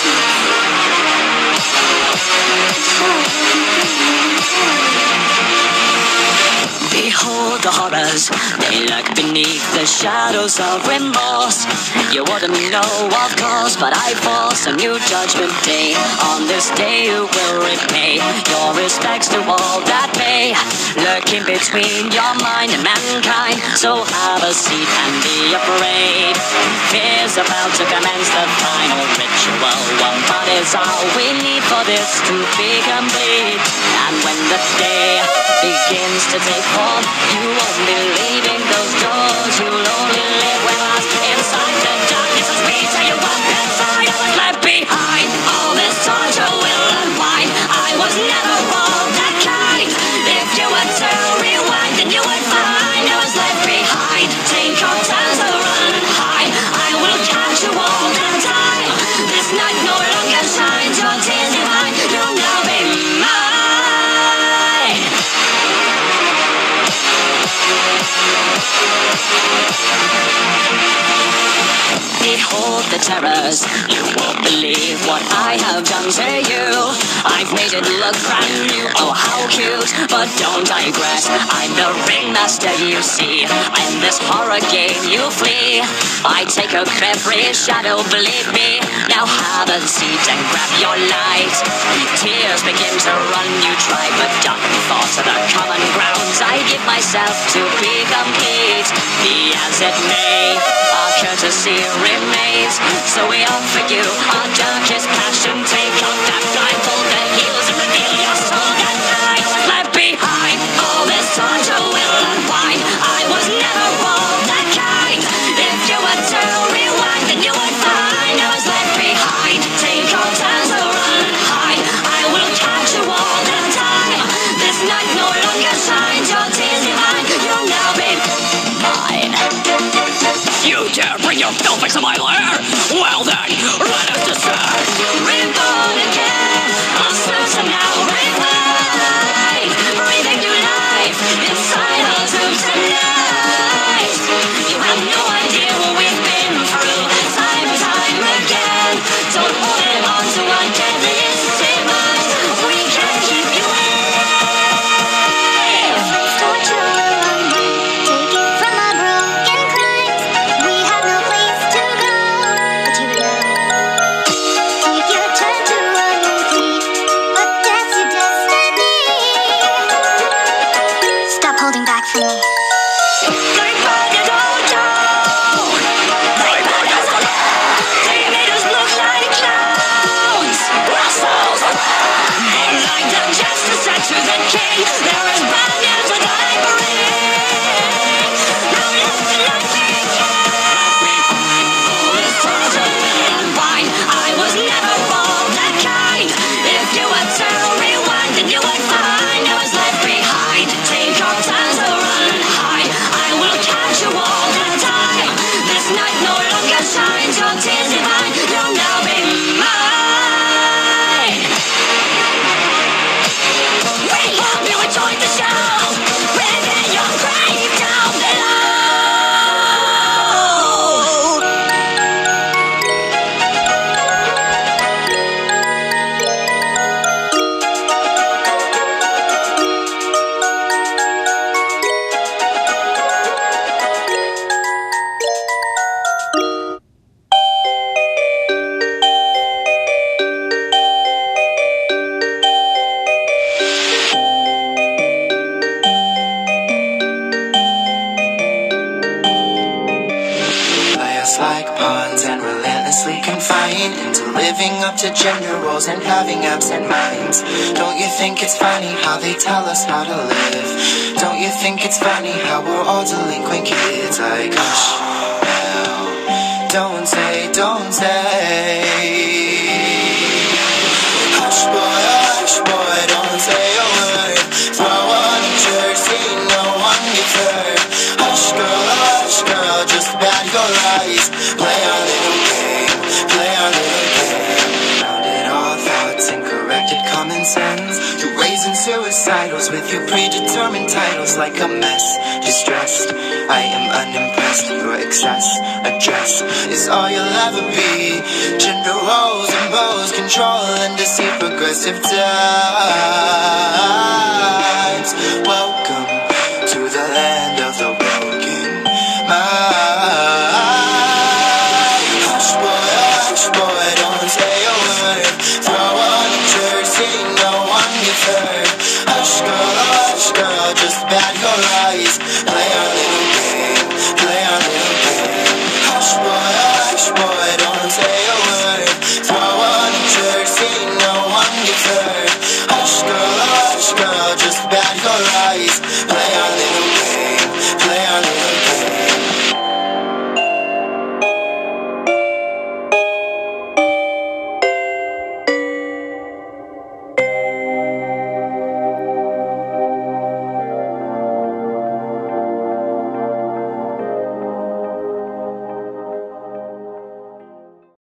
Thank you. Behold the horrors, they lurk beneath the shadows of remorse. You wouldn't know, of course, but I force a new judgment day. On this day, you will repay your respects to all that may lurk in between your mind and mankind. So have a seat and be afraid. Fear's about to commence the final ritual. One is all we need for this to be complete. And when the day begins to take form, you won't be leaving those Behold the terrors, you won't believe what I have done to you. I've made it look brand new, oh how cute, but don't digress. I'm the ringmaster you see. In this horror game you flee. I take up every shadow, believe me. Now have a seat and grab your light. Tears begin to run, you try, but dark thoughts to the common grounds. I give myself to be complete. Be as it may, courtesy remains. So we offer you our darkest passion. Take off that blindfold, the heels, and reveal to my lair? Well then, let us discern. Living up to gender roles and having absent minds. Don't you think it's funny how they tell us how to live? Don't you think it's funny how we're all delinquent kids? Like, hush, now, don't say, don't say. Suicidals with your predetermined titles like a mess. Distressed, I am unimpressed. Your excess address is all you'll ever be. Gender roles and bows, control and deceit, progressive. Well, Play on